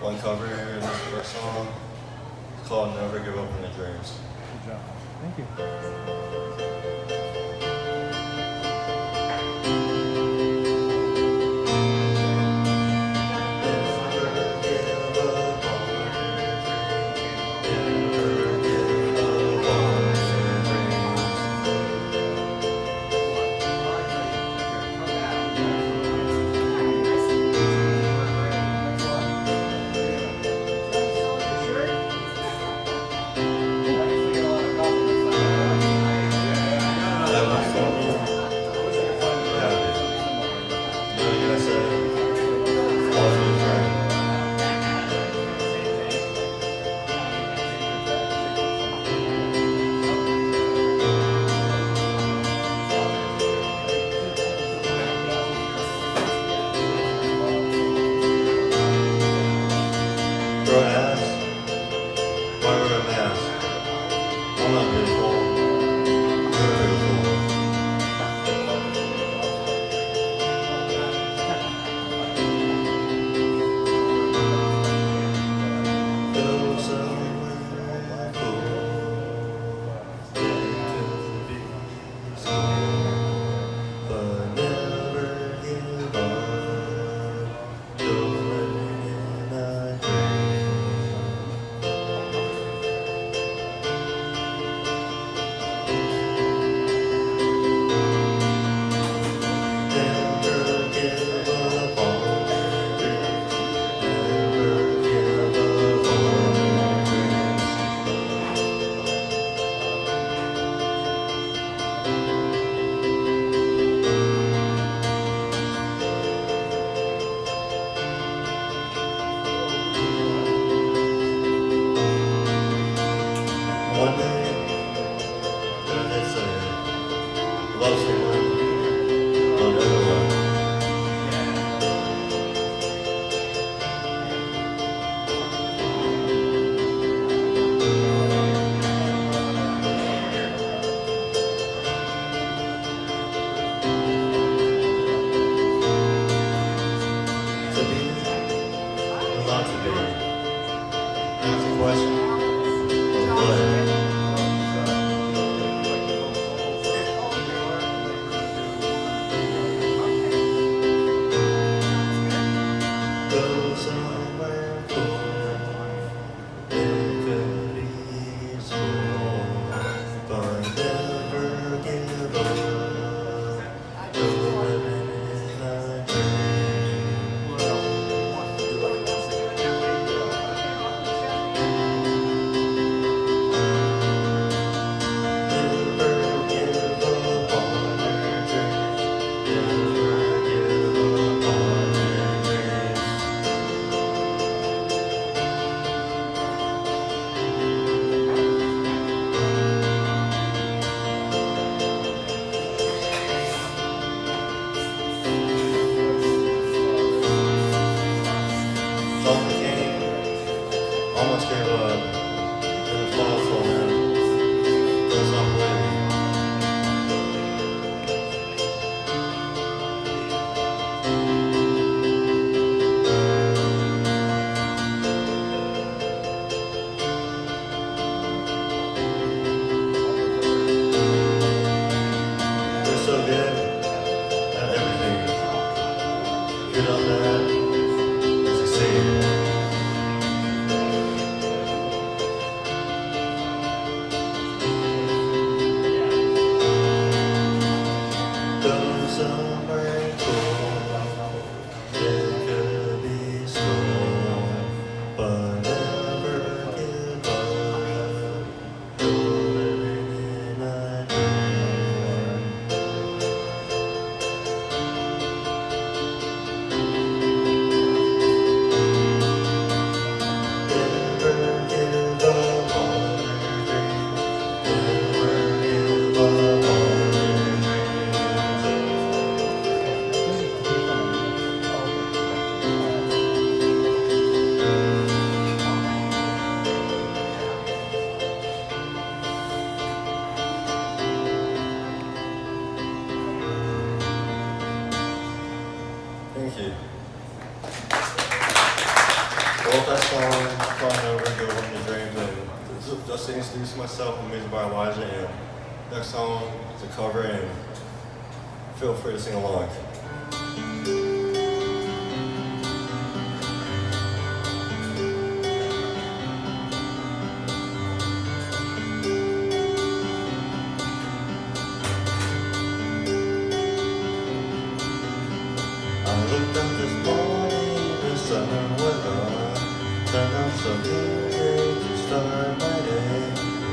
One cover and this first song called Never Give Up on Your Dreams. Good job. Thank you. Wrote that song, trying over give up your dreams, and just- just to introduce myself, I'm music by Elijah, and that song is a cover, and feel free to sing along. I looked up this morning, the sun was gone. Turned on some music to start my day.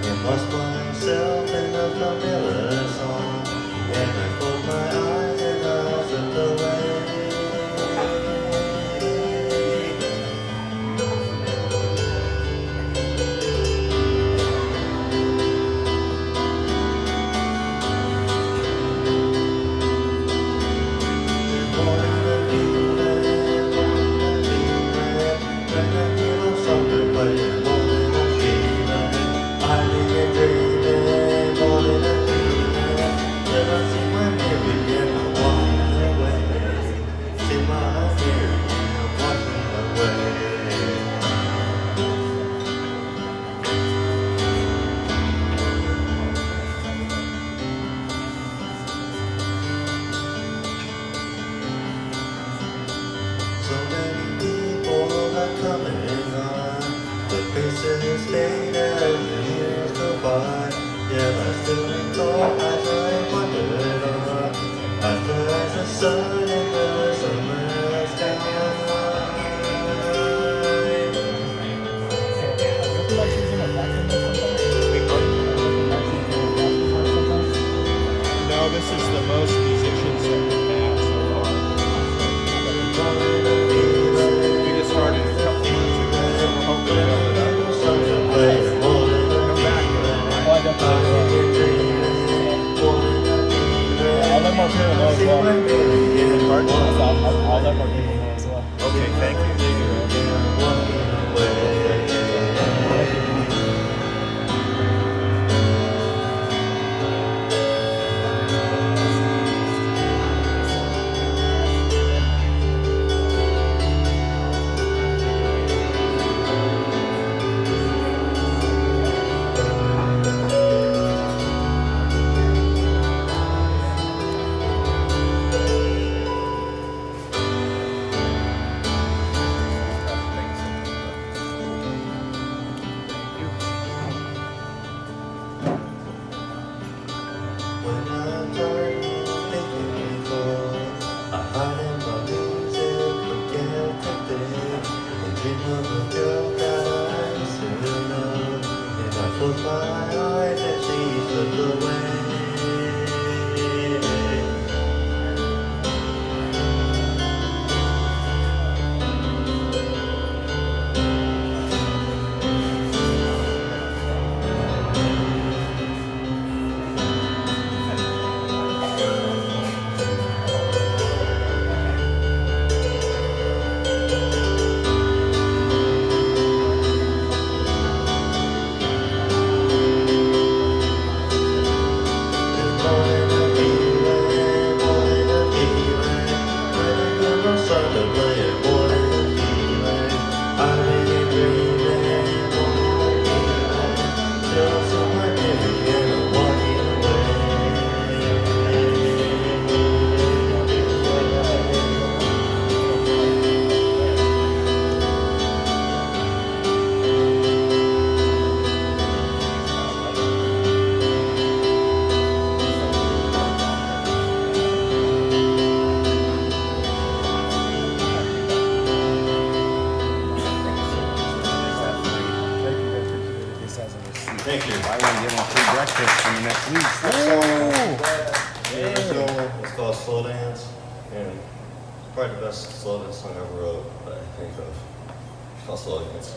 It Immersed myself in a familiar song. And I closed my eyes Yeah, I still recall I the sun the best slow song I wrote that I think of. It's called Slow Dance.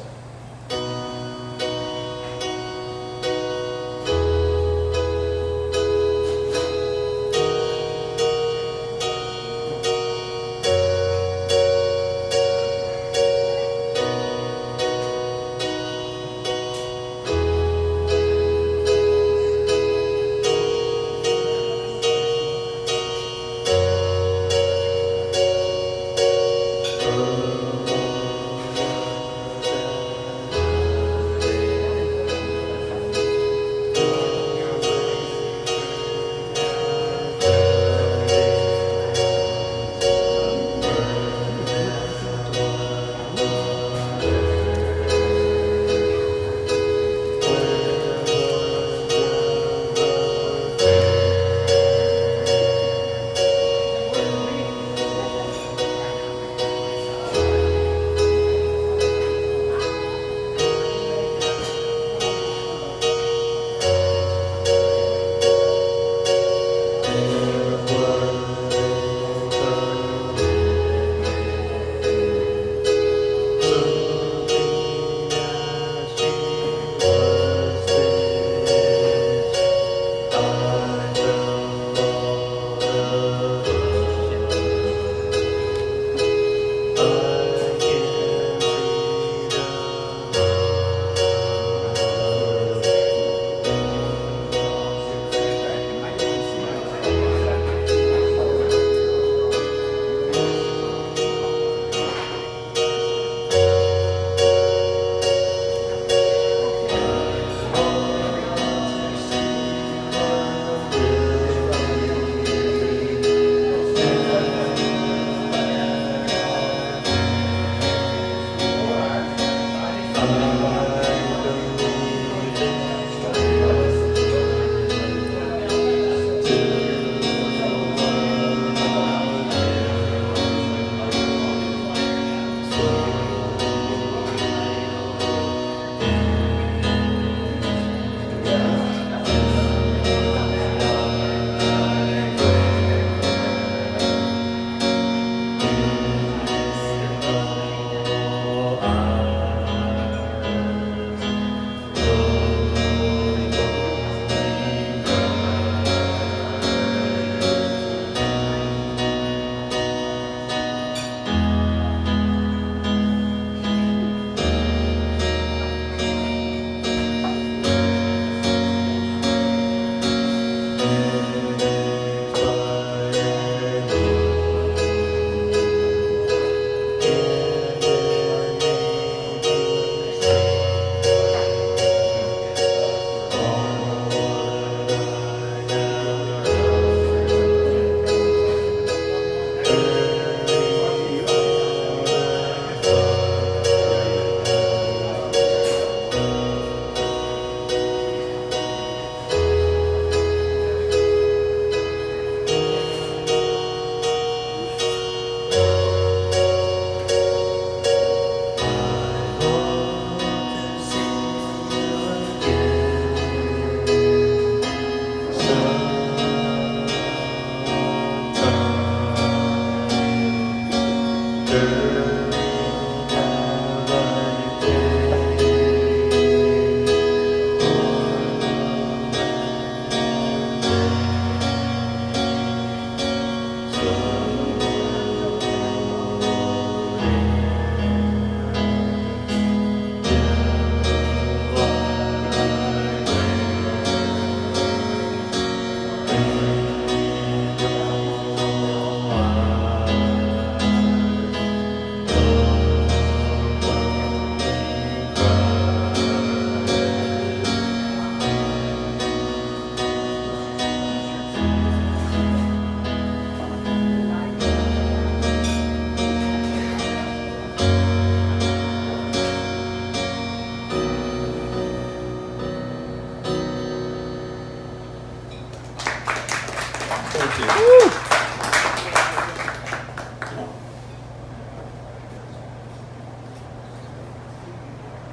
Forward to.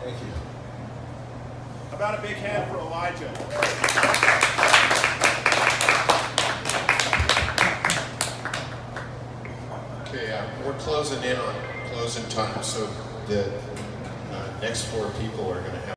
Thank you. How about a big hand for Elijah?